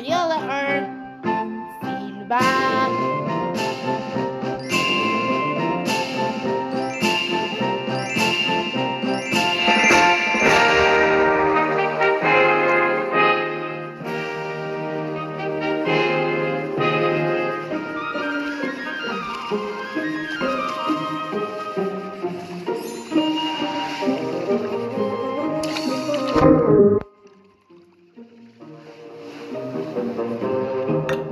gillar Silva. Thank. Müzik